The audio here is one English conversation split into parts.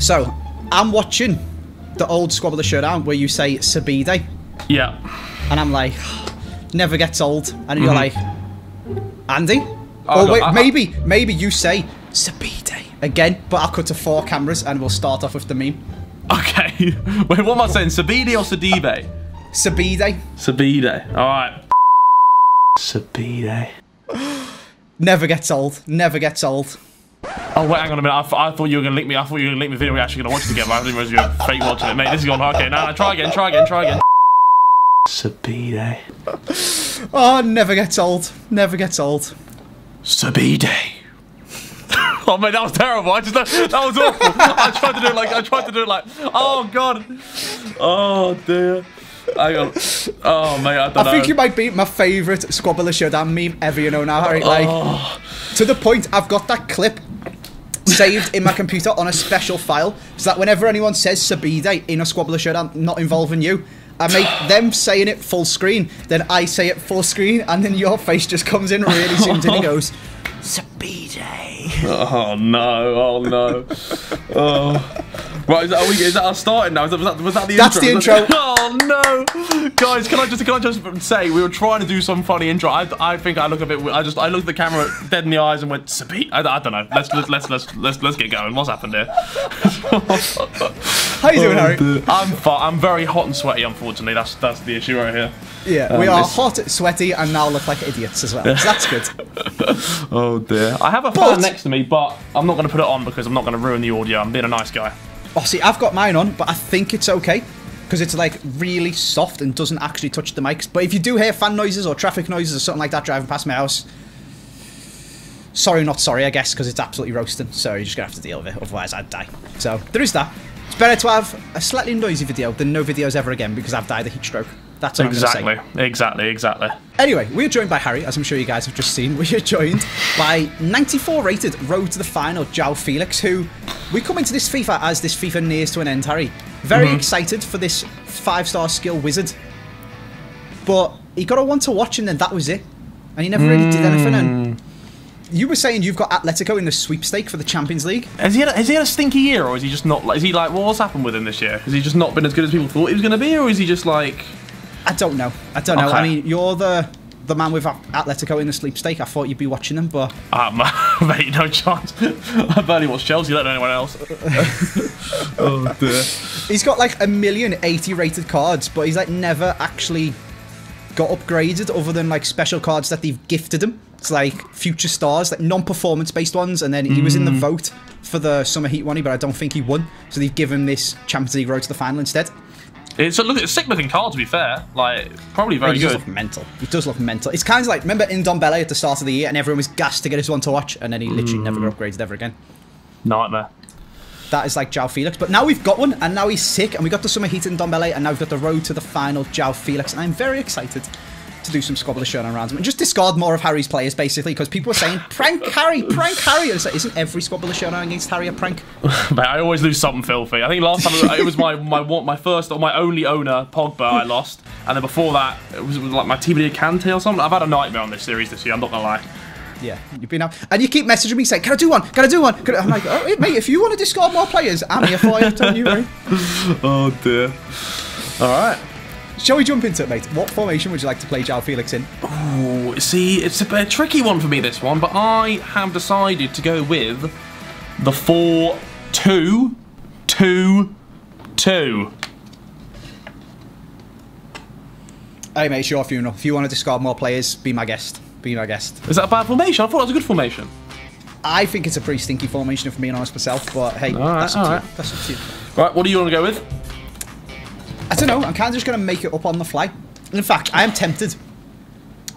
So, I'm watching the old Squad Builder Showdown where you say Sabide, Yeah. and I'm like, never gets old. And you're mm-hmm. like, Andy? Oh, or wait, I- I- maybe, maybe you say Sabide again, but I'll cut to four cameras and we'll start off with the meme. Okay. Wait, what am I saying? Sabide or Sadibe? Sabide. Sabide. All right. Sabide. Never gets old. Never gets old. Oh wait, hang on a minute. I, th- I thought you were gonna link me. I thought you were gonna link me video. We're actually gonna watch it together. I didn't realize you were fake watching it, mate. This is gone. Okay, now nah, try again. Try again. Try again. Sabide. Oh, never gets old. Never gets old. Sabide. oh man, that was terrible. I just that, that was awful. I tried to do it like I tried to do it like. Oh god. Oh dear. Hang on. Oh mate, I don't I know. think you might be my favourite Squad Builder Showdown meme ever, you know now, Harry. Like, Oh. to the point I've got that clip saved in my computer on a special file so that whenever anyone says Sabide in a Squad Builder Showdown not involving you, I make them saying it full screen, then I say it full screen, and then your face just comes in really zoomed in and goes, Sabide. Oh no! Oh no! Oh. Right, is that, we, is that our starting now? Was, that, was that the That's intro? the intro. oh no! Guys, can I just can I just say we were trying to do some funny intro. I, I think I look a bit. I just I looked at the camera dead in the eyes and went Sabine. I, I don't know. Let's let's let's let's let's, let's get going. What's happened here? How you doing, Harry? I'm fu- I'm very hot and sweaty. Unfortunately, that's that's the issue right here. Yeah, we Um, are it's- hot, sweaty, and now look like idiots as well. So that's good. Oh dear. I have a But- fan next to me, but I'm not going to put it on because I'm not going to ruin the audio. I'm being a nice guy. Oh, see, I've got mine on, but I think it's okay because it's like really soft and doesn't actually touch the mics. But if you do hear fan noises or traffic noises or something like that driving past my house, sorry, not sorry, I guess, because it's absolutely roasting. So you're just gonna have to deal with it, otherwise I'd die. So there is that. It's better to have a slightly noisy video than no videos ever again because I've died of heat stroke. That's what. Exactly. Exactly. Exactly. Anyway, we're joined by Harry, as I'm sure you guys have just seen. We are joined by 94 rated Road to the Final, Joao Felix, who we come into this FIFA as this FIFA nears to an end, Harry. Very Mm-hmm. excited for this five star skill wizard. But he got a one to watch and then that was it. And he never really did anything. And Mm. you were saying you've got Atletico in the sweepstake for the Champions League. Has he, had a, has he had a stinky year, or is he just not? Like, is he like, well, what's happened with him this year? Has he just not been as good as people thought he was going to be, or is he just like? I don't know. I don't know. I mean, you're the the man with Atletico in the sleep stake. I thought you'd be watching them, but Um, mate, no chance. I barely watch Chelsea, let anyone else. oh dear. He's got like a million 80 rated cards, but he's like never actually got upgraded other than like special cards that they've gifted him. It's like future stars, like non-performance based ones, and then he was in the vote for the summer heat one, but I don't think he won. So they've given this Champions League road to the final instead. It's a look. It's a sick looking card to be fair. Like probably very he does look mental. He does look mental. It's kind of like remember Ndombele at the start of the year, and everyone was gassed to get his one to watch, and then he literally never mm. got upgraded ever again. Nightmare. That is like Joao Felix. But now we've got one, and now he's sick, and we got the summer heat Ndombele, and now we've got the road to the final Joao Felix. And I'm very excited to do some Squad Builder Showdown rounds and just discard more of Harry's players, basically, because people were saying, prank Harry, prank Harry. And it's like, isn't every Squad Builder Showdown against Harry a prank? Mate, I always lose something filthy. I think last time it was my my my first or my only owner Pogba I lost, and then before that it was, it was like my TBD Kante or something. I've had a nightmare on this series this year. I'm not gonna lie. Yeah, you've been out. And you keep messaging me saying, can I do one? Can I do one? Can I? I'm like, oh, mate, if you want to discard more players, I'm here for you. Don't you worry. Oh dear. All right. Shall we jump into it, mate? What formation would you like to play Joao Felix in? Ooh, see, it's a, bit tricky one for me this one, but I have decided to go with the four two two two. Hey, mate, it's your funeral. If you want to discard more players, be my guest. Be my guest. Is that a bad formation? I thought that was a good formation. I think it's a pretty stinky formation, if I'm being honest myself. But hey, right, that's up you. That's up to you. Right, what do you want to go with? I don't know. I'm kind of just going to make it up on the fly. In fact, I am tempted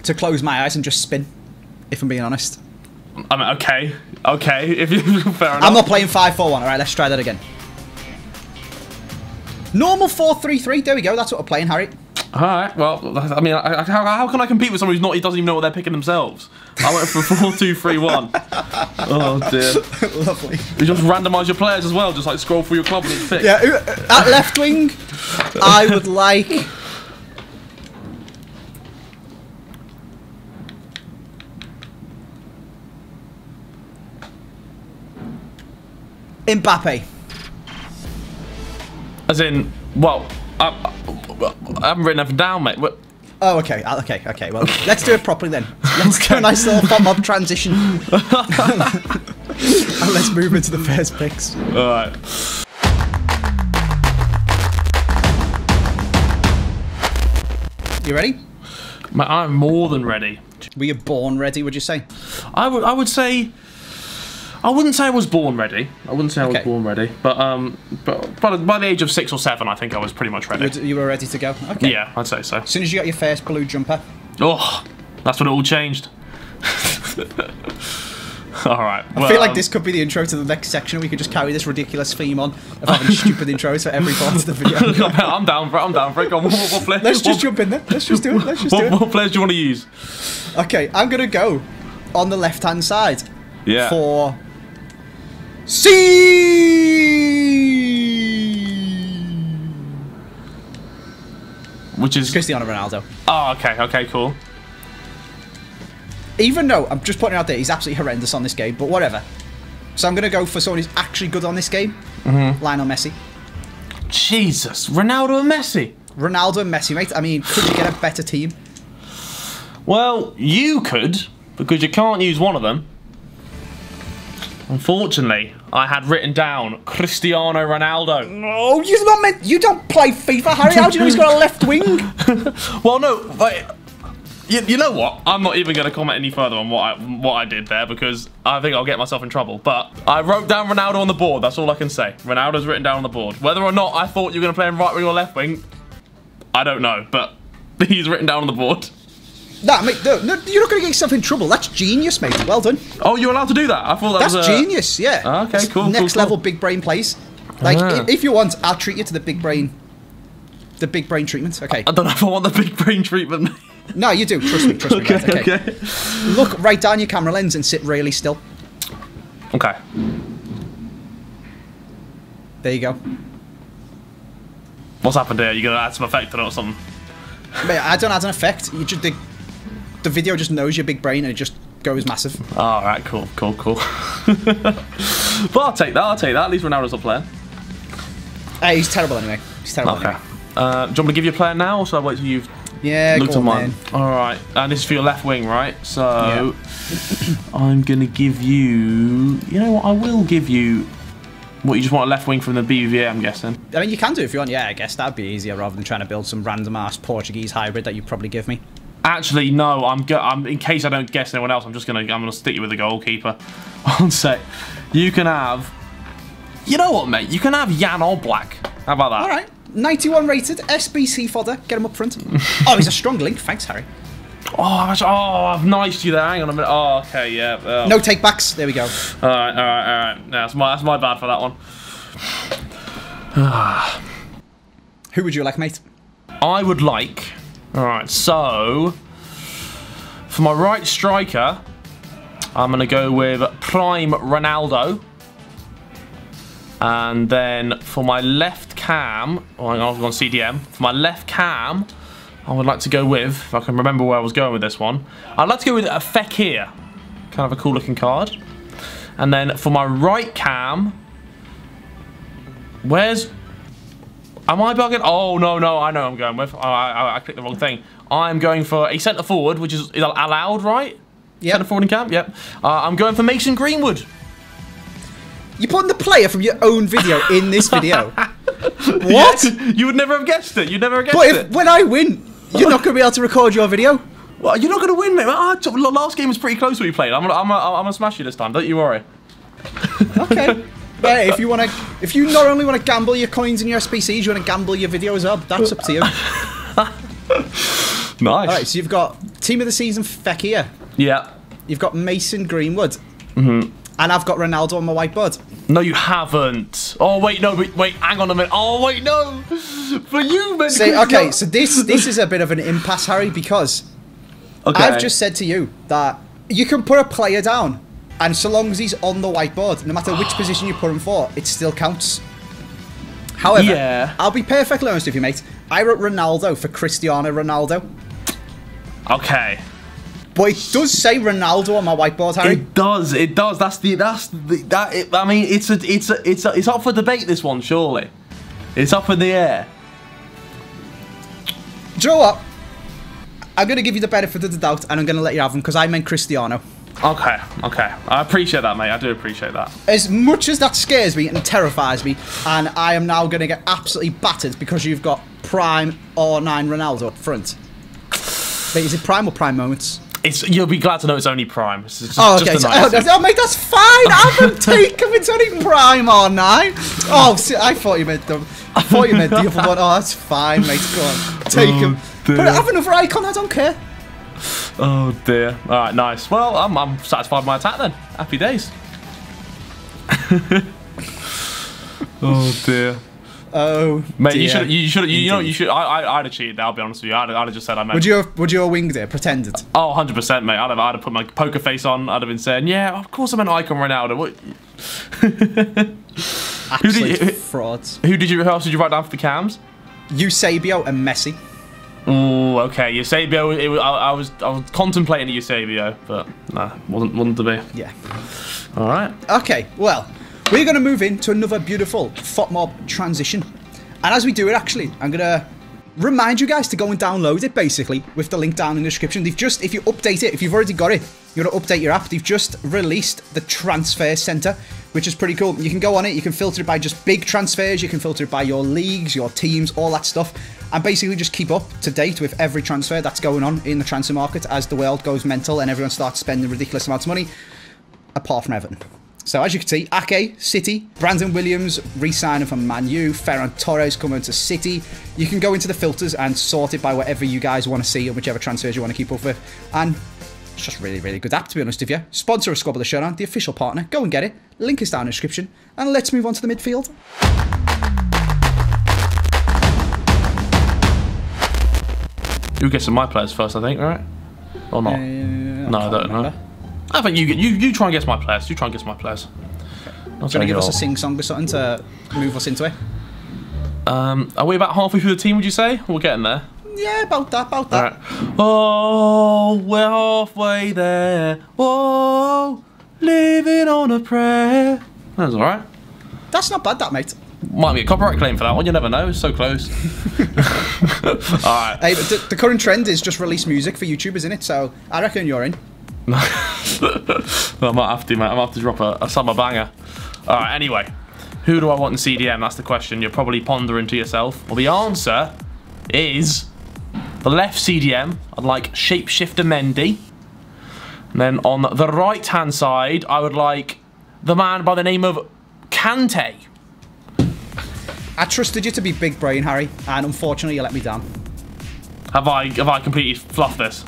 to close my eyes and just spin. If I'm being honest, I mean, okay, okay. If you fair enough. I'm not playing five, four, one. All right, let's try that again. Normal four, three, three. There we go. That's what we're playing, Harry. All right. Well, I mean, I, how, how can I compete with someone who's not? He doesn't even know what they're picking themselves. I went for four, two, three, one. Oh dear. Lovely. You just randomise your players as well. Just like scroll through your club and pick. Yeah, at left wing, I would like. Mbappe. As in, well, I, I haven't written anything down, mate. What- Oh, okay, uh, okay, okay. Well, let's do it properly then. Let's do a nice little FotMob transition. and let's move into the first picks. All right. You ready? Mate, I'm more than ready. Were you born ready, would you say? I would, I would say, I wouldn't say I was born ready. I wouldn't say I was born ready, but um, but by the, by the age of six or seven, I think I was pretty much ready. You- You were ready to go? Okay. Yeah, I'd say so. As soon as you got your first blue jumper, Oh, that's when it all changed. all right. I feel like this could be the intro to the next section. We could just carry this ridiculous theme on of having stupid intros for every part of the video. I'm down for it. I'm down for it. Go on, what, what, Let's just what, jump in there. Let's just do it. Let's just do what, it. what players do you want to use? Okay, I'm gonna go on the left hand side Yeah. for C. Which is Cristiano Ronaldo. oh, okay, okay, cool. Even though I'm just putting it out there, he's absolutely horrendous on this game, but whatever. So I'm gonna go for someone who's actually good on this game. Mm-hmm. Lionel Messi. Jesus, Ronaldo and Messi. Ronaldo and Messi, mate. I mean, could you get a better team? Well, you could because you can't use one of them. Unfortunately, I had written down Cristiano Ronaldo. Oh, you're not meant. You don't play FIFA, Harry. How do you know he's got a left wing? Well, no, but you, you know what? I'm not even going to comment any further on what I what I did there because I think I'll get myself in trouble. But I wrote down Ronaldo on the board. That's all I can say. Ronaldo's written down on the board. Whether or not I thought you were going to play him right wing or left wing, I don't know. But he's written down on the board. Nah, mate. No, no, you're not going to get yourself in trouble. That's genius, mate. Well done. Oh, you're allowed to do that. I thought that That's was uh, genius. Yeah. Okay, That's cool, cool, Next cool. level big brain plays. Like, Ah. if you want, I'll treat you to the big brain. The big brain treatment. Okay. I don't know if I want the big brain treatment. No, you do. Trust me. Trust me. okay, Right, okay. okay. Look right down your camera lens and sit really still. Okay. There you go. What's happened here? You gonna add some effect on it or something? Mate, I don't add an effect. You just the, the video just knows your big brain and it just goes massive. All right, cool, cool, cool. but I'll take that. I'll take that. At least Ronaldo's a player. Hey, he's terrible anyway. He's terrible. Okay. Anyway. Uh, do you want me to give you a player now, or should I wait till you've Yeah, looked at on, mine? All right. And this is for your left wing, right? So I'm gonna give you. You know what? I will give you. What you just want a left wing from the BVA? I'm guessing. I mean, you can do if you want. Yeah, I guess that'd be easier rather than trying to build some random ass Portuguese hybrid that you probably give me. Actually, no. I'm. Go- I'm. In case I don't guess anyone else, I'm just gonna. I'm gonna stick you with the goalkeeper. One sec. You can have. You know what, mate? You can have Jan Oblak. How about that? All right, 91 rated SBC fodder. Get him up front. oh, he's a strong link. Thanks, Harry. Oh, oh, I've niced you there. Hang on a minute. Oh, okay, yeah. Oh. No take backs. There we go. All right, all right, all right. Yeah, that's my that's my bad for that one. Who would you like, mate? I would like. All right, so for my right striker, I'm gonna go with Prime Ronaldo, and then for my left cam, oh, hang on, I've gone CDM. For my left cam, I would like to go with. If I can remember where I was going with this one, I'd like to go with a Fekir, kind of a cool looking card. And then for my right cam, where's Am I bugging? Oh no, no, I know I'm going with. I, I, I clicked the wrong thing. I'm going for a centre forward, which is, is allowed, right? Yeah. Centre forward in camp. Yep. Uh, I'm going for Mason Greenwood. You're putting the player from your own video in this video. what? You would never have guessed it. You'd never have guessed it. But if it. when I win, you're not going to be able to record your video. Well, you're not going to win, mate. Last game was pretty close we played. I'm gonna, I'm, gonna, I'm gonna smash you this time. Don't you worry. Okay. Yeah, if you want to, if you not only want to gamble your coins and your SBCs, you want to gamble your videos up. That's up to you. Nice. right, so you've got team of the season Fekir. Yeah. You've got Mason Greenwood. Mm-hmm. And I've got Ronaldo on my whiteboard. No, you haven't. Oh wait, no, wait, wait. Hang on a minute. Oh wait, no. For you, man. See, okay, so this this is a bit of an impasse, Harry, because okay. I've just said to you that you can put a player down, and so long as he's on the whiteboard, no matter which position you put him for, it still counts. However, Yeah. I'll be perfectly honest with you, mate. I wrote Ronaldo for Cristiano Ronaldo, Okay. but it does say Ronaldo on my whiteboard, Harry. It does. It does. That's the. That's the. That. It, I mean, it's a. It's a. It's a. It's up for debate. This one, surely. It's up in the air. Do you know what? I'm going to give you the benefit of the doubt and I'm going to let you have him because I meant Cristiano. Okay, okay. I appreciate that, mate. I do appreciate that. As much as that scares me and terrifies me, and I am now going to get absolutely battered because you've got prime R9 Ronaldo up front. Wait, is it prime or prime moments? It's you'll be glad to know it's only prime. It's just, Oh, just okay. a So, nice oh, oh, mate, that's fine. I haven't taken It's only prime or nine. Oh, see, I thought you meant the. I thought you meant the other one. Oh, that's fine, mate. Go on, take oh, him. Put dear. have another icon. I don't care. Oh dear. All right, nice. Well, I'm, I'm satisfied with my attack then. Happy days. oh dear. Oh, Mate, you should, you should, you, you know, you should. I, I, I'd have cheated. I'll be honest with you. I'd, I'd have just said I meant. Would you have, would you have winged it? Pretended? Oh, 100 percent, mate. I'd have, I'd have put my poker face on. I'd have been saying, yeah, of course I'm an icon Ronaldo. What? Absolute you- frauds. Who did you? Who else did you write down for the cams? Eusebio and Messi. Oh, okay. Eusebio. It, I, I was, I was contemplating Eusebio, but nah, wasn't, wasn't to be. Yeah. All right. Okay, well, we're going to move into another beautiful FOTMob transition. And as we do it, actually, I'm going to remind you guys to go and download it, basically, with the link down in the description. They've just, if you update it, if you've already got it, you're going to update your app. They've just released the Transfer Center, which is pretty cool. You can go on it, you can filter it by just big transfers, you can filter it by your leagues, your teams, all that stuff. And basically just keep up to date with every transfer that's going on in the transfer market as the world goes mental and everyone starts spending ridiculous amounts of money apart from Everton. So as you can see, Ake, City, Brandon Williams re-signing from Man U, Ferran Torres coming to City. You can go into the filters and sort it by whatever you guys want to see and whichever transfers you want to keep up with. And it's just really, really good app to be honest with you. Sponsor of Squad Builder Showdown, the official partner. Go and get it. Link is down in the description. And let's move on to the midfield. Who gets in my players first? I think, right? Or not? no, I don't know. I think you get you. You try and guess my players. You try and guess my players. Do you want to give us a sing song or something to move us into it? Um, are we about halfway through the team? Would you say? We're getting there. Yeah, about that, about that. Right. Oh, we're halfway there. Whoa, living on a prayer. That's all right. That's not bad, that mate. Might be a copyright claim for that one. You never know. It's so close. all right. Hey, the, the current trend is just release music for YouTubers, isn't it? So I reckon you're in. I might have to, mate. I might have to drop a, a summer banger. All right. Anyway, who do I want in CDM? That's the question you're probably pondering to yourself. Well, the answer is the left CDM. I'd like Shapeshifter Mendy. And then on the right hand side, I would like the man by the name of Kante. I trusted you to be big brain, Harry, and unfortunately you let me down. Have I have I completely fluffed this?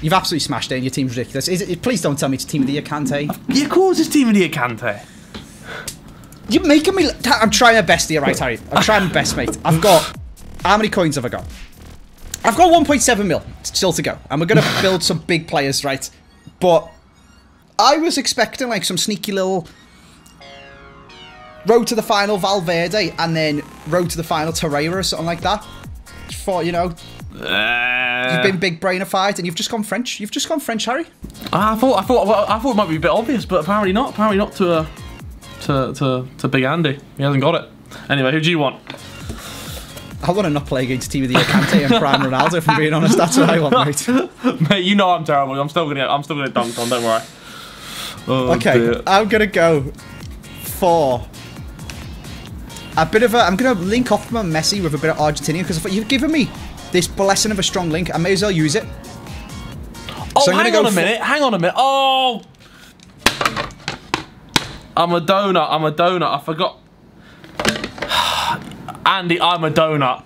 You've absolutely smashed it, and your team's ridiculous. Is it, please don't tell me it's Team of the Year, Kante. Yeah, of course it's Team of the Year Kante. You're making me. I'm trying my best here, right, Harry? I'm trying my best, mate. I've got. How many coins have I got? I've got 1.7 mil still to go, and we're gonna build some big players, right? But I was expecting like some sneaky little road to the final Valverde, and then road to the final Torreira or something like that. For, you know, Uh, you've been big brainified, and you've just gone French. You've just gone French, Harry. I thought I thought I thought it might be a bit obvious, but apparently not. Apparently not to uh, to to to Big Andy. He hasn't got it. Anyway, who do you want? I want to not play against Team of the Year, Kante and Prime Ronaldo. If I'm being honest, that's what I want, mate. Mate, you know I'm terrible. I'm still gonna I'm still gonna dunk on. Don't worry. Oh, Okay, dear. I'm gonna go for a bit of a. I'm gonna link off my Messi with a bit of Argentina because I thought you've given me this blessing of a strong link. I may as well use it. Oh, so hang go on a minute. Hang on a minute. Oh, I'm a donut. I'm a donut. I forgot. Andy, I'm a donut.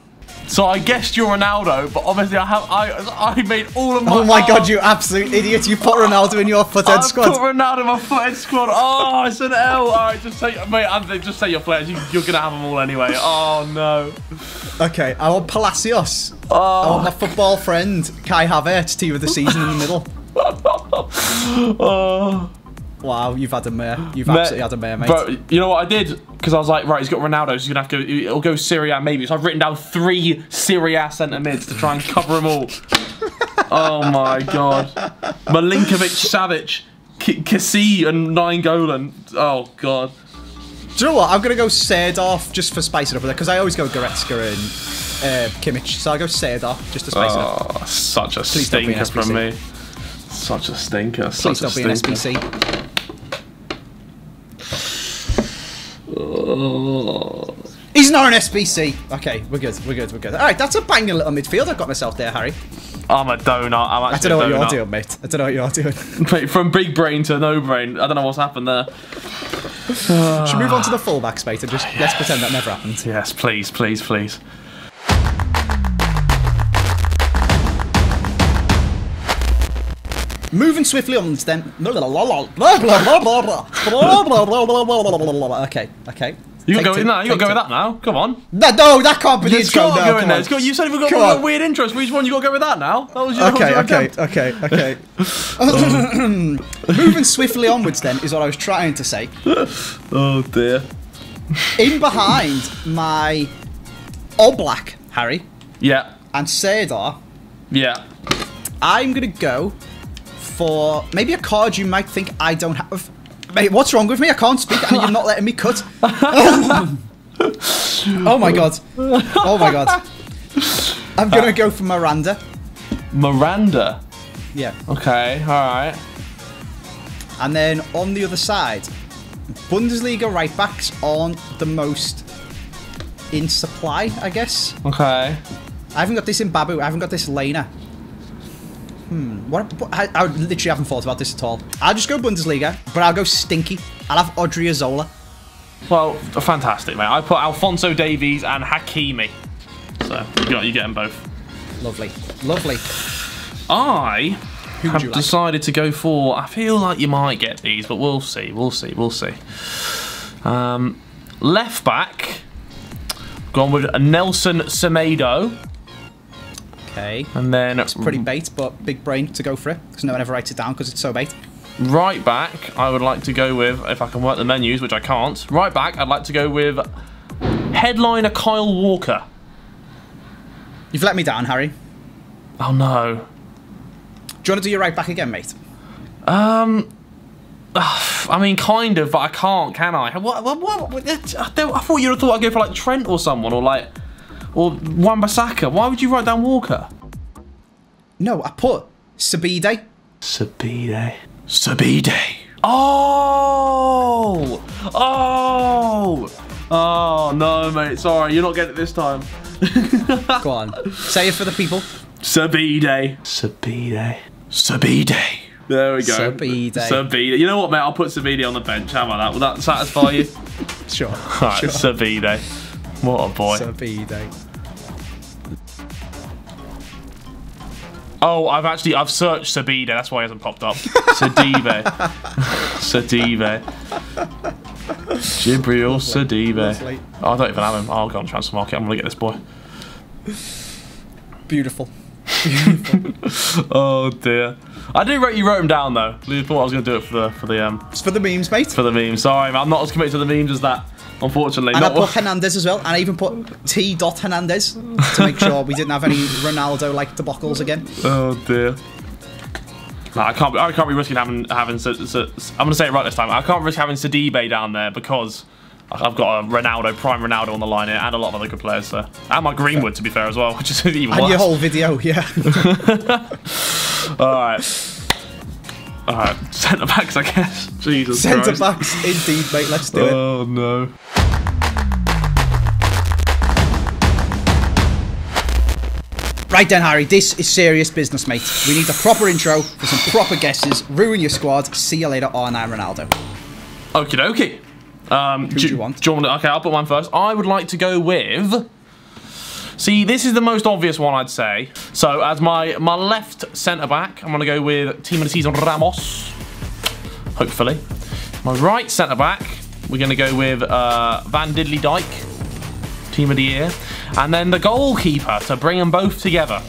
So I guessed you're Ronaldo, but obviously I have I I made all of my. Oh my god, you absolute idiot! You put Ronaldo in your Futhead I squad. put Ronaldo in my Futhead squad. Oh, it's an L. All right, just say, mate, Anthony, just say your players. You, you're gonna have them all anyway. Oh no. Okay, I want Palacios. Oh. I Oh, want my football friend Kai Havertz, team of the season in the middle. oh. Wow, you've had a mare. You've Mate, absolutely had a mare, mate. Bro, you know what I did? Because I was like, right, he's got Ronaldo, so he's gonna have to go. It'll go Serie A maybe. So I've written down three Serie A centre mids to try and cover them all. oh my god, Milinkovic, Savic, K- Kassi, and Nainggolan. Oh god. Do you know what? I'm gonna go Serdar just for spicing up it because I always go Goretzka and uh, Kimmich, so I'll go Serdar just to spice it up. Oh, such a Please don't be an stinker from me. Such a stinker. Please such don't a be an stinker. SBC. Oh. He's not an SBC. Okay, we're good. We're good. We're good. All right, that's a banging little midfield I've got myself there, Harry. I'm a donut. I'm I don't know a what you're doing, mate. I don't know what you're doing. Mate, From big brain to no brain. I don't know what's happened there. Should we move on to the fullbacks, mate, and just ah, let's pretend that never happened. Yes, please, please, please. Moving swiftly on to them. Okay, okay. You got go in now. You got go with that now. Come on. No, no, that can't be the It's intro. got no, go in there. It's got, you said we've got on. weird intros for each one. You got to go with that now. That was your, that was Okay, okay, okay, okay. Moving swiftly onwards, then, is what I was trying to say. Oh dear. In behind my Oblak, Harry, Yeah. and Serdar, Yeah. I'm going to go for maybe a card you might think I don't have. Mate, what's wrong with me? I can't speak and you're not letting me cut. oh my god. Oh my god. I'm going to uh, go for Miranda. Miranda. Yeah. Okay. All right. And then on the other side, Bundesliga right backs aren't the most in supply, I guess. Okay. I haven't got this in Babu. I haven't got this Lena. Hmm. What, what- I, I literally haven't thought about this at all. I'll just go Bundesliga, but I'll go stinky. I'll have Odriozola. Well, fantastic, mate. I put Alphonso Davies and Hakimi. So you got you get them both. Lovely. Lovely. I have like? decided to go for. I feel like you might get these, but we'll see. We'll see. We'll see. Um, left back. Gone with Nelson Semedo, Okay. and then it's Pretty bait, but big brain to go for it, because no one ever writes it down because it's so bait. right back. I would like to go with if I can work the menus, which I can't. Right back. I'd like to go with headliner Kyle Walker. You've let me down, Harry. Oh no. Do you want to do your right back again, mate? Um, I mean, kind of, but I can't, can I? What? What? what, I, I thought you'd have thought I'd go for like Trent or someone, or like, or Wan-Bissaka. Why would you write down Walker? No, I put Sabide. Sabide. Sabide. Oh! Oh! Oh no, mate. Sorry, you're not getting it this time. Go on. Say it for the people. Sabide. Sabide. Sabide. There we go. Sabide. Sabide. You know what, mate? I'll put Sabide on the bench. How about that? Will that satisfy you? Sure. All right, sure. Sabide. What a boy. Sabide. oh, I've actually I've searched Sabide. That's why he hasn't popped up. Sadive. Sadive. Jibril Sadive. Oh, I don't even have him. I'll go on transfer market. I'm gonna get this boy. Beautiful. Beautiful. Oh dear. I do rate you wrote him down though. Thought I was gonna do it for the for the um It's for the memes, mate. for the memes. Sorry, man. I'm not as committed to the memes as that. Unfortunately, And I put Hernandez as well, and I even put T. Dot Hernandez to make sure we didn't have any Ronaldo like debacles again. Oh dear. No, I can't. Be, I can't be risking having having. Sa- Sa- I'm gonna say it right this time. I can't risk having Sadibe down there because I've got a Ronaldo, prime Ronaldo on the line here, and a lot of other good players there, and my Greenwood to be fair as well, which is even And worse. your whole video, yeah. All right. All right, centre backs, I guess. Jesus Centre Christ. backs, indeed, mate. Let's do it. Oh no. Right then, Harry, this is serious business, mate. We need a proper intro for some proper guesses. Ruin your squad. See you later, R9 Ronaldo. Okie dokie. Um, Who do you want? Do you want to, okay, I'll put mine first. I would like to go with. See, this is the most obvious one, I'd say. So, as my my left centre back, I'm going to go with Team of the Season Ramos. Hopefully. My right centre back, we're going to go with uh, Van Diddley Dyke. Team of the Year. And then the goalkeeper to bring them both together.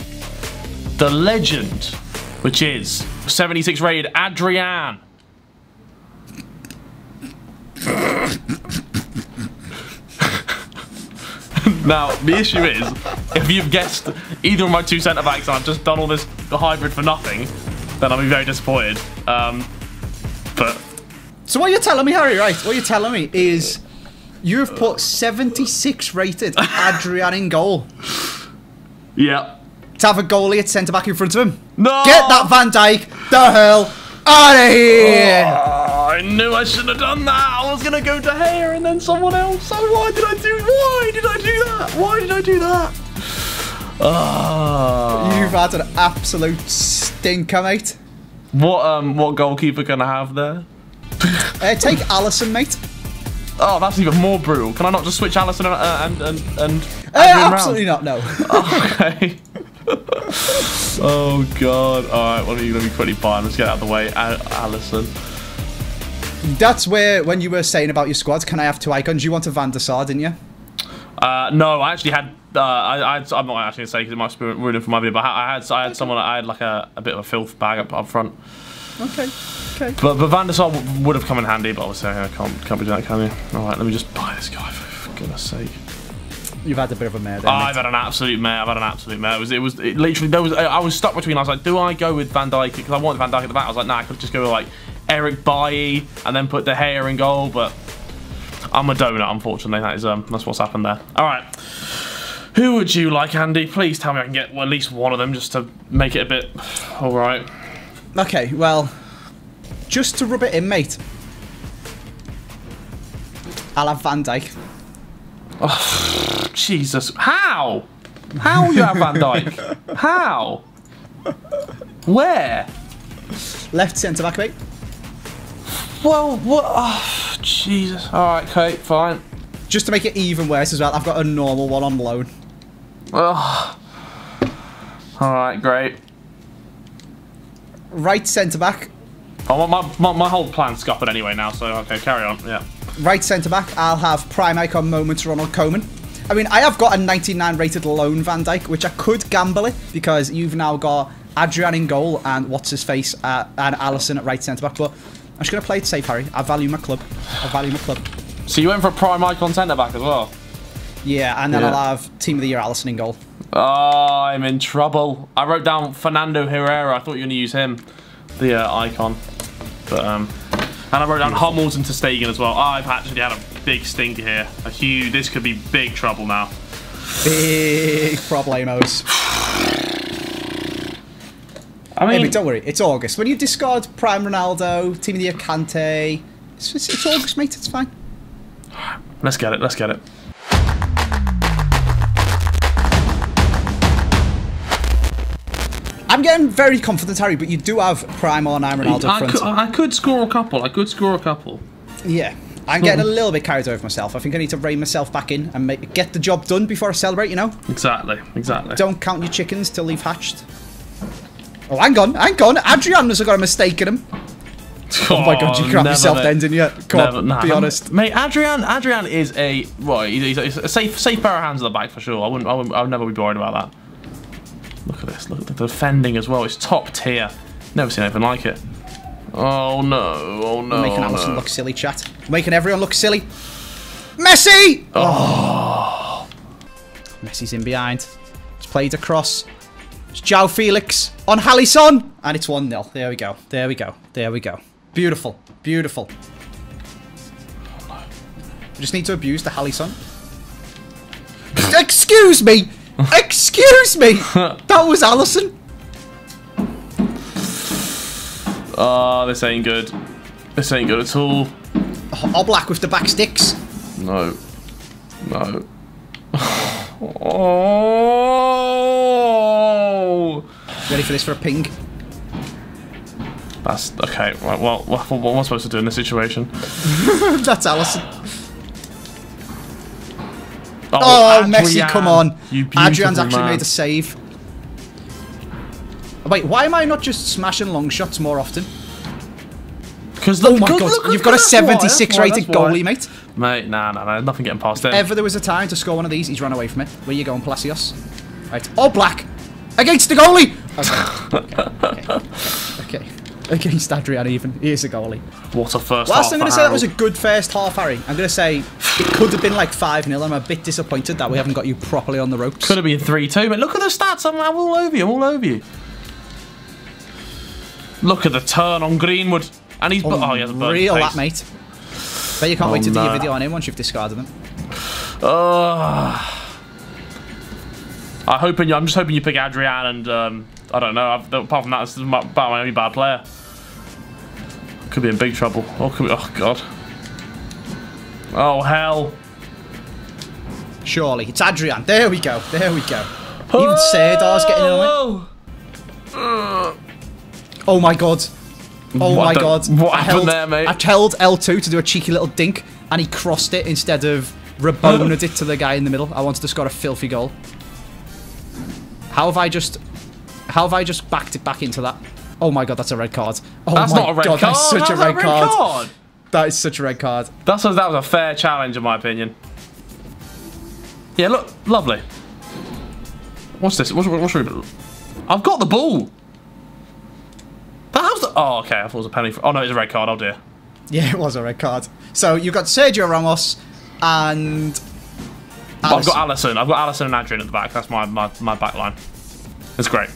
The legend, which is 76 rated Adrian. Now, the issue is, if you've guessed either of my two centre backs and I've just done all this hybrid for nothing, then I'll be very disappointed. Um, but So what you're telling me, Harry, right? What you're telling me is You have put 76 rated Adrian in goal. Yeah. To have a goalie at centre back in front of him. No! Get that Van Dijk the hell out of here! Oh, I knew I shouldn't have done that. I was gonna go to Hair and then someone else. So why did I do? Why did I do that? Why did I do that? Oh. You've had an absolute stinker, mate. What um what goalkeeper can I have there? Uh, take Alisson, mate. Oh, that's even more brutal. Can I not just switch Alisson and uh, and and, and Uh, absolutely not, no. Okay. oh god. All right. What are you gonna be quickly buying? Let's get out of the way. Alisson. That's where, when you were saying about your squads, can I have two icons? You want a Van der Sar, didn't you? Uh, no, I actually had. Uh, I, I, I'm not actually gonna say because it might be ruining for my video, but I had, I had someone. I had like a, a bit of a filth bag up, up front. Okay, okay. But, but Van der Sar w- would have come in handy, but obviously I can't, can't be doing that, can you? All right, let me just buy this guy for goodness sake. You've had a bit of a mare there, I've had an absolute mare. I've had an absolute mare. It was, it was it literally there was. I was stuck between. I was like, do I go with Van Dijk because I wanted Van Dijk at the back. I was like, nah, I could just go with like Eric Bailly and then put De Gea in goal. But I'm a donut, unfortunately. That is um, that's what's happened there. All right. Who would you like, Andy? Please tell me I can get well, at least one of them just to make it a bit all right. Okay, well, just to rub it in, mate. I'll have Van Dijk. Oh, Jesus, how? How you have Van Dijk? How? Where? Left centre back, mate. Well, what? Oh, Jesus. All right, okay, fine. Just to make it even worse as well, I've got a normal one on loan. Oh. All right, great. Right centre back. Oh, my, my, my whole plan's scuppered anyway now, so okay, carry on. Yeah. Right centre back, I'll have prime icon moments Ronald Koeman. I mean, I have got a 99 rated loan Van Dijk, which I could gamble it because you've now got Adrian in goal and what's his face uh, and Alisson at right centre back. But I'm just going to play it safe, Harry. I value my club. I value my club. So you went for a prime icon centre back as well? Yeah, and then Yeah. I'll have team of the year Alisson in goal. Oh, I'm in trouble. I wrote down Fernando Hierro. I thought you were going to use him, the uh, icon. But, um, and I wrote down Hummels and Stegen as well. I've actually had a big stinker here. A huge, this could be big trouble now. Big problemos. I mean, but don't worry, it's August. When you discard Prime Ronaldo, Team of the Year Kante, it's, it's, it's August, mate. It's fine. let's get it, let's get it. I'm getting very confident, Harry, but you do have Prime R9 Ronaldo I front. could, I could score a couple. I could score a couple. Yeah. I'm getting hmm. a little bit carried away with myself. I think I need to rein myself back in and make, get the job done before I celebrate, you know? Exactly, exactly. Don't count your chickens till they've hatched. Oh, hang on, hang on. Adrian has got a mistake in him. Oh my god, you oh, crap yourself then, didn't you? Come Never, on, nah, be honest. mate. Adrian, Adrian is a right. He's, he's a safe, safe pair of hands at the back for sure. I wouldn't, I would never be worried about that. Look at this. Look at the defending as well. It's top tier. Never seen anything like it. Oh no! Oh no! Making oh, Alisson no. look silly, chat. Making everyone look silly. Messi! Oh. Messi's in behind. It's played across. It's João Felix on Alisson. And it's 1 0. There we go. There we go. There we go. Beautiful. Beautiful. We just need to abuse the Alisson. Excuse me! Excuse me! That was Alisson. Oh, this ain't good. This ain't good at all. Oh, all black with the back sticks. No. No. Oh. Ready for this for a ping? That's okay. Right, well, what, what am I supposed to do in this situation? That's Alisson. Oh, Oh, Messi, come on. Adrian's actually man. made a save. Wait, why am I not just smashing long shots more often? Because Oh my god, you've got a 76 rated goalie, mate. Mate, nah, nah, nah, nothing getting past him. Ever there was a time to score one of these, he's run away from it. Where you going, Palacios? Right. Oh, black! Against the goalie! Okay. okay. okay. Against Adrian, even. He is a goalie. What a first Whilst half I'm going to for say that was a good first half, Harry, I'm going to say it could have been like 5 0. I'm a bit disappointed that we haven't got you properly on the ropes. Could have been 3-2, but look at the stats. I'm, I'm all over you. I'm all over you. Look at the turn on Greenwood. And he's... Oh, he has a Real that, mate. Bet you can't Oh, wait to do your video on him once you've discarded him. Uh, I hoping you, I'm just hoping you pick Adrian and um, I don't know. I've, apart from that, this is my, about my only bad player. Could be in big trouble. Oh, could be, oh god. Oh hell. Surely. It's Adrian. There we go. There we go. Even Serdar's getting in on it. Oh! Oh my god. Oh What my the- god. what I happened held, there, mate? I held L2 to do a cheeky little dink and he crossed it instead of reboned it to the guy in the middle. I wanted to score a filthy goal. How have I just how have I just backed it back into that? Oh my god, that's a red card. Oh That's my not a red god, card. that's such How's a that red, card. That is such a red card. That's a, that was a fair challenge, in my opinion. Yeah, look, lovely. What's this? What's, what's I've got the ball. That was the. Oh, okay. I thought it was a penalty. For, oh no, it's a red card. Oh dear. Yeah, it was a red card. So you've got Sergio Ramos and I've got Alisson. I've got Alisson and Adrian at the back. That's my my, my back line. It's great.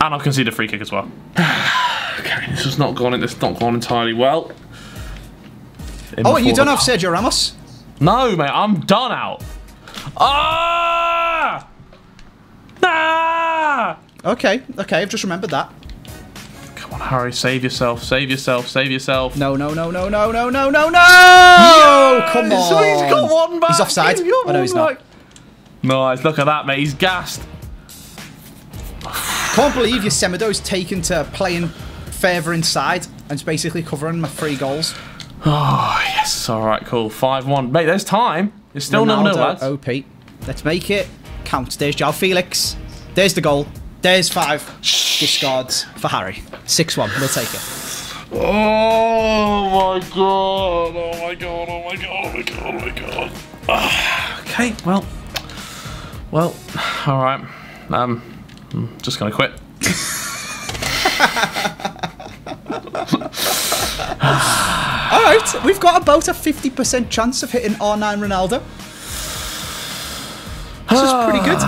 And I've conceded a free kick as well. okay, this has not gone. This not gone entirely well. In Oh, and you don't have Sergio Ramos? No, mate, I'm done out. Ah! Ah! Okay, okay, I've just remembered that. Come on, Harry, save yourself, save yourself, save yourself. No, no, no, no, no, no, no, no, no! Come on. So he's got one back. He's offside. He's Oh, no, he's not. Nice, look at that, mate. He's gassed. Can't believe Yosemito's taken to playing further inside and it's basically covering my three goals. Oh, yes. All right, cool. 5-1. Mate, there's time. It's still nil nil, lads. OP. Let's make it count. There's Joao Felix. There's the goal. There's five. Discards for Harry. 6-1. We'll take it. Oh my god! Oh my god! Oh my god! Oh my god! Oh my god! Ah, okay, well, well, all right. Um, I'm just gonna quit. All right, we've got about a 50% chance of hitting R9 Ronaldo. This is pretty good.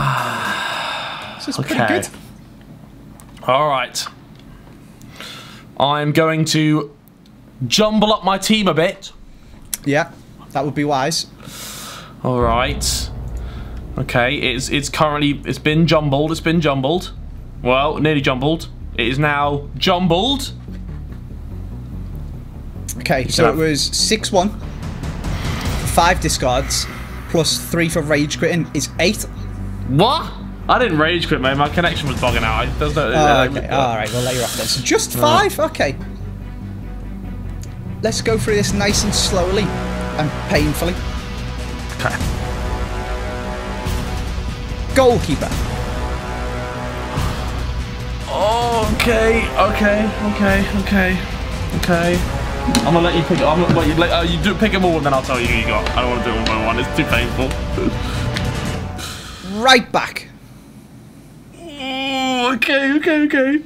This is pretty Okay. good. All right. I'm going to jumble up my team a bit. Yeah, that would be wise. All right. Okay, it's it's currently it's been jumbled. It's been jumbled. Well, nearly jumbled. It is now jumbled. Okay, so it was 6 1, 5 discards, plus 3 for rage quitting is 8. What? I didn't rage quit, mate. My connection was bogging out. I, there's no, Oh, uh, okay. Alright, we'll let you off then. So just 5? Okay. Let's go through this nice and slowly and painfully. Okay. Goalkeeper. Okay, okay, okay, okay, okay. I'm gonna let you pick. I'm gonna wait. You, let, uh, you do pick them all, and then I'll tell you who you got. I don't want to do it one by one. It's too painful. Right back. Okay, okay, okay.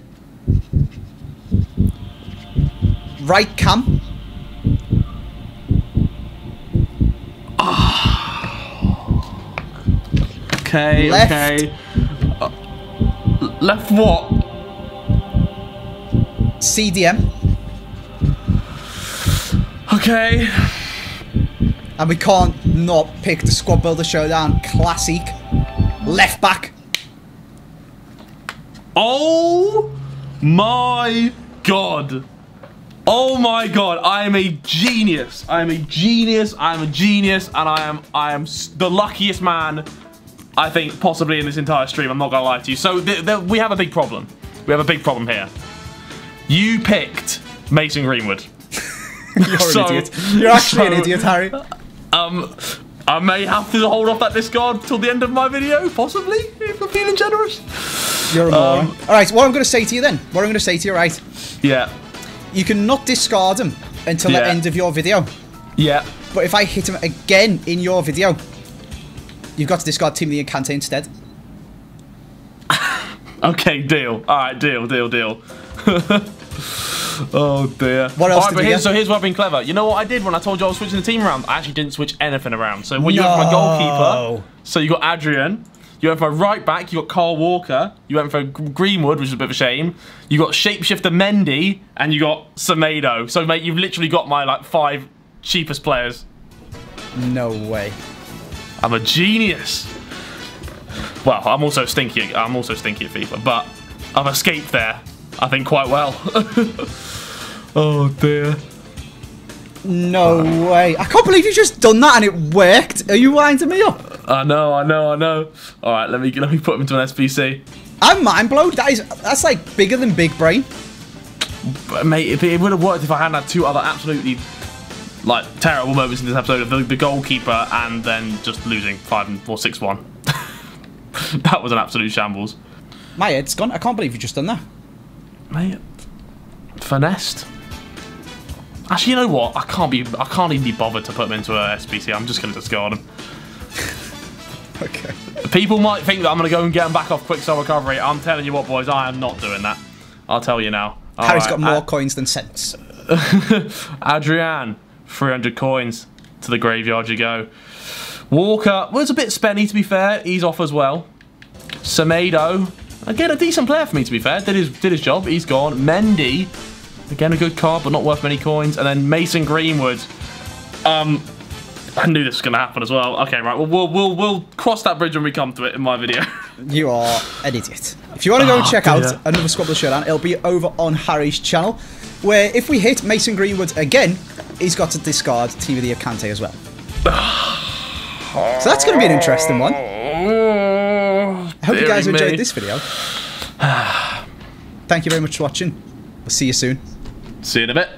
Right cam. Okay, Left. okay. Uh, left what? CDM. Okay. And we can't not pick the squad builder showdown classic. Left back. Oh my god. Oh my god, I am a genius. I am a genius. I am a genius and I am I am the luckiest man I think possibly in this entire stream. I'm not going to lie to you. So we have a big problem. We have a big problem here. You picked Mason Greenwood. You're So- an idiot. You're actually an idiot, Harry. Um I may have to hold off that discard till the end of my video, possibly, if I'm feeling generous. You're a moron. Um, All right, what I'm going to say to you then, what I'm going to say to you, right, Yeah. you cannot discard him until the end of your video. Yeah. But if I hit him again in your video, you've got to discard Timothy the Kante instead. Okay, deal. All right, deal, deal, deal. oh dear. What else right, here's. So here's what I've been clever. You know what I did when I told you I was switching the team around? I actually didn't switch anything around. So when you went for my goalkeeper, so you got Adrian. You went for a right back. You got Carl Walker. You went for Greenwood, which is a bit of a shame. You got shapeshifter Mendy, and you got Semedo. So mate, you've literally got my like five cheapest players. No way. I'm a genius. Well, I'm also stinky. I'm also stinky at FIFA, but I've escaped there. I think quite well. oh dear. No way. I can't believe you just done that and it worked. Are you winding me up? I know, I know, I know. All right, let me let me put him into an SBC. I'm mind blown. That is that's like bigger than Big Brain. But, mate, it, it would have worked if I hadn't had two other absolutely like terrible moments in this episode of the, the goalkeeper and then just losing five and or six one. that was an absolute shambles. My head's gone. I can't believe you just done that. Mate, finessed. Actually, you know what? I can't be. I can't even be bothered to put him into a SBC. I'm just going to discard him. Okay. People might think that I'm going to go and get him back off quick sell recovery. I'm telling you what, boys, I am not doing that. I'll tell you now. All Harry's right, got more Ad- coins than sense. Adrian, 300 coins. To the graveyard you go. Walker was a bit spenny, to be fair. He's off as well. Semedo, again, a decent player for me, to be fair. Did his, did his job. He's gone. Mendy, again, a good card, but not worth many coins. And then Mason Greenwood. Um, I knew this was going to happen as well. Okay, right. Well, we'll, we'll, we'll cross that bridge when we come to it in my video. You are an idiot. If you want to go Oh, check out another Squad Builder Showdown, it'll be over on Harry's channel, where if we hit Mason Greenwood again, he's got to discard TV of Kante as well. So that's going to be an interesting one. I hope you guys enjoyed this video. Thank you very much for watching. We'll see you soon. See you in a bit.